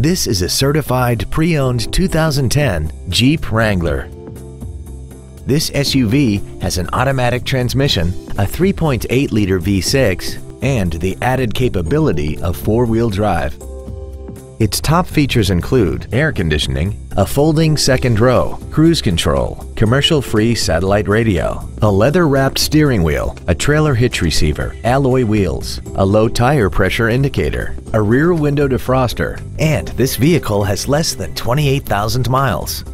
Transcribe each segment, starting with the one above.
This is a certified pre-owned 2010 Jeep Wrangler. This SUV has an automatic transmission, a 3.8-liter V6, and the added capability of four-wheel drive. Its top features include air conditioning, a folding second row, cruise control, commercial-free satellite radio, a leather-wrapped steering wheel, a trailer hitch receiver, alloy wheels, a low tire pressure indicator, a rear window defroster, and this vehicle has less than 28,000 miles.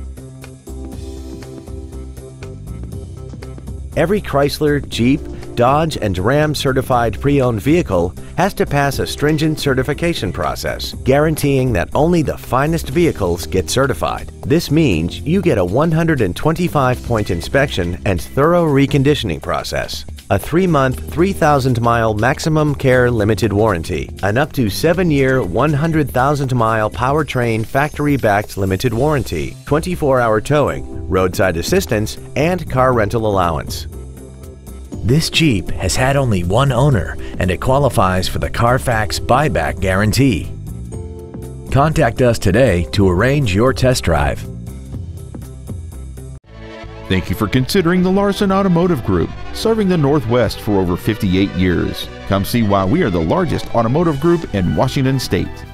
Every Chrysler, Jeep, Dodge, and Ram certified pre-owned vehicle has to pass a stringent certification process, guaranteeing that only the finest vehicles get certified. This means you get a 125-point inspection and thorough reconditioning process, a 3-month, 3,000-mile maximum care limited warranty, an up to 7-year, 100,000-mile powertrain factory-backed limited warranty, 24-hour towing, roadside assistance, and car rental allowance. This Jeep has had only one owner and it qualifies for the Carfax buyback guarantee. Contact us today to arrange your test drive. Thank you for considering the Larson Automotive Group, serving the Northwest for over 58 years. Come see why we are the largest automotive group in Washington State.